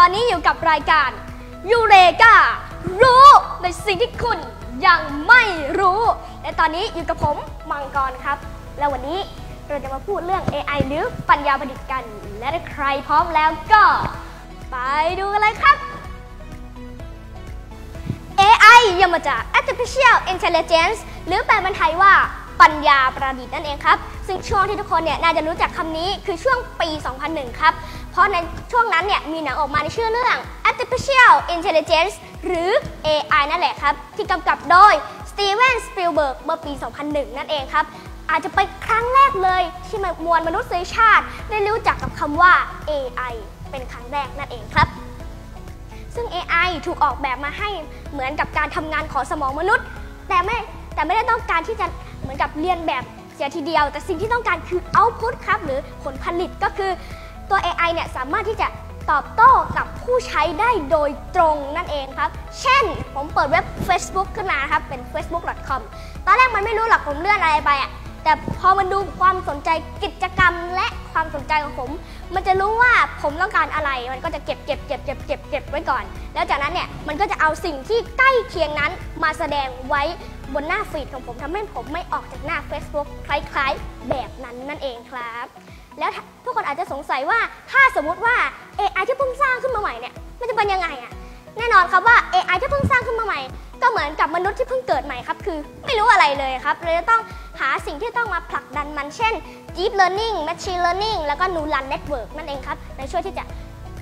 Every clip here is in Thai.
อนนี้อยู่กับรายการยูเรการู้ในสิ่งที่คุณยังไม่รู้ และตอนนี้อยู่กับผมมังกรครับ แล้ววันนี้เราจะมาพูดเรื่อง AI หรือปัญญาประดิษฐ์กัน และถ้าใครพร้อมแล้วก็ ไปดูกันเลยครับ AI ย่อมาจาก Artificial Intelligence หรือแปลเป็นไทยว่าปัญญาประดิษฐ์นั่นเองครับ ซึ่งช่วงที่ทุกคนเนี่ยน่าจะรู้จักคำนี้คือช่วงปี 2001 ครับ ราะในช่วงนั้นเนี่ยมีหนังออกมาในชื่อเรื่อง Artificial Intelligence หรือ AI นั่นแหละครับ ที่กำกับโดย Steven Spielberg เมื่อปี 2001 นั่นเองครับ อาจจะเป็นครั้งแรกเลยที่มวลมนุษยชาติ ได้รู้จักกับคำว่า AI เป็นครั้งแรกนั่นเองครับซึ่ง AI ถูกออกแบบมาให้เหมือนกับการทำงานของสมองมนุษย์ แต่ไม่แต่ไม่ได้ต้องการที่จะเหมือนกับเรียนแบบเสียทีเดียว แต่สิ่งที่ต้องการคือ output ครับ หรือผลผลิตก็คือ ตัว AI เนี่ยสามารถที่จะตอบโต้กับผู้ใช้ได้โดยตรงนั่นเองครับ เช่น ผมเปิดเว็บ Facebook ขึ้นมาครับ เป็น facebook.com ตอนแรกมันไม่รู้หรอกผมเลื่อนอะไรไปอะ แต่พอมันดูความสนใจกิจกรรมและความสนใจของผม มันจะรู้ว่าผมต้องการอะไร มันก็จะเก็บเก็บเก็บเก็บเก็บเก็บไว้ก่อน แล้วจากนั้นเนี่ยมันก็จะเอาสิ่งที่ใกล้เคียงนั้นมาแสดงไว้บนหน้าฟีดของผมทำให้ผมไม่ออกจากหน้า Facebook คล้ายๆ แบบนั้นนั่นเองครับ แล้วทุกคนอาจจะสงสัยว่าถ้าสมมุติว่า AI ที่เพิ่งสร้างขึ้นมาใหม่เนี่ยมันจะเป็นยังไงอะแน่นอนครับว่า AI ที่เพิ่งสร้างขึ้นมาใหม่ ก็เหมือนกับมนุษย์ที่เพิ่งเกิดใหม่ครับ คือไม่รู้อะไรเลยครับเลยจะต้อง หาสิ่งที่ต้องมาผลักดันมันเช่น Deep Learning Machine Learning แล้วก็ Neural Network นั่นเองครับในช่วยที่จะ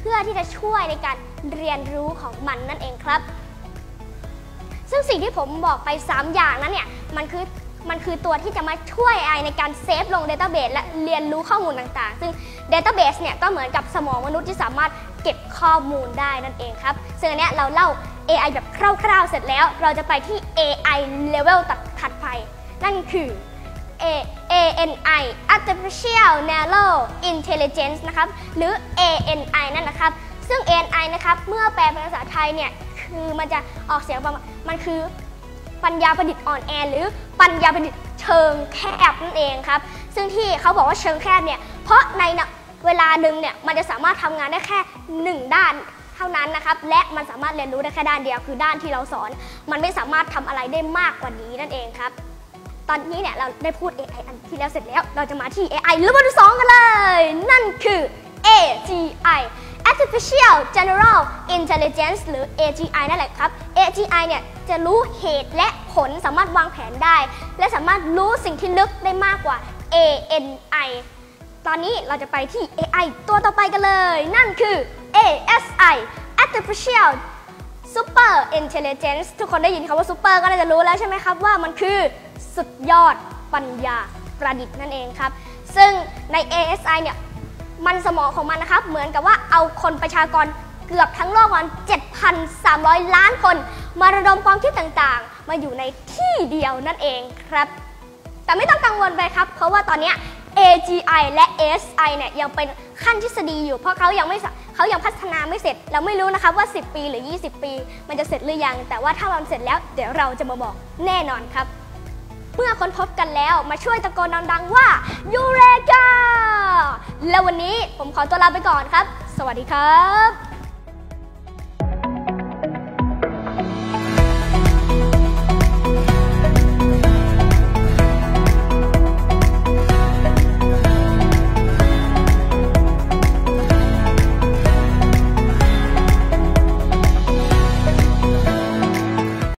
เพื่อที่จะช่วยในการเรียนรู้ของมันนั่นเองครับ ซึ่งสิ่งที่ผมบอกไป 3 อย่างนั้นเนี่ยมันคือมันคือตัวที่จะมาช่วย AI ในการเซฟลง Database และเรียนรู้ข้อมูลต่างๆ ซึ่ง Database เนี่ยก็เหมือนกับสมองมนุษย์ที่สามารถเก็บข้อมูลได้นั่นเองครับ ซึ่งอันเนี้ยเราเล่า AI แบบคร่าวๆ เสร็จแล้ว เราจะไปที่ AI level ตัดถัดไป นั่นคือ A ANI Artificial Narrow Intelligence นะครับหรือ ANI นั่นนะครับ ซึ่ง ANI นะครับเมื่อแปลเป็นภาษาไทยเนี่ยคือมันจะออกเสียงประมาณมันคือปัญญาประดิษฐ์อ่อนแอหรือปัญญาประดิษฐ์เชิงแคบนั่นเองครับ ซึ่งที่เขาบอกว่าเชิงแคบเนี่ยเพราะในเวลาหนึ่งเนี่ยมันจะสามารถทำงานได้แค่ 1 ด้านเท่านั้นนะครับ และมันสามารถเรียนรู้ได้แค่ด้านเดียวคือด้านที่เราสอน มันไม่สามารถทำอะไรได้มากกว่านี้นั่นเองครับ ตอนนี้เนี่ยเราได้พูด AI อันที่แล้วเสร็จแล้ว เราจะมาที่ AI รุ่นที่สองกันเลย นั่นคือ AGI Artificial General Intelligence หรือ AGI นั่นแหละครับ AGI เนี่ยจะรู้เหตุและผลสามารถวางแผนได้ และสามารถรู้สิ่งที่ลึกได้มากกว่า ANI ตอนนี้เราจะไปที่ AI ตัวต่อไปกันเลย นั่นคือ ASI Artificial Super Intelligence ทุกคนได้ยินคำว่า Super ก็น่าจะรู้แล้วใช่ไหมครับว่ามันคือสุดยอดปัญญาประดิษฐ์นั่นเองครับ ซึ่งใน ASI เนี่ยมันสมองของมันนะครับ เหมือนกับว่าเอาคนประชากรเกือบทั้งโลกวัน 7,300 ล้านคน มาระดมความคิดต่างๆ มาอยู่ในที่เดียวนั่นเองครับ แต่ไม่ต้องกังวลไปครับ เพราะว่าตอนเนี้ย AGI และ ASI เนี่ยยังเป็นขั้นทฤษฎีอยู่ เพราะเขายังไม่เขายังพัฒนาไม่เสร็จ เราไม่รู้นะคะว่า 10 ปีหรือ 20 ปี มันจะเสร็จหรือยัง แต่ว่าถ้ามันเสร็จแล้วเดี๋ยวเราจะมาบอกแน่นอนครับ เมื่อค้นพบกันแล้วมาช่วยตะโกนดังๆว่ายูเรกาแล้ววันนี้ผมขอตัวลาไปก่อนครับ สวัสดีครับ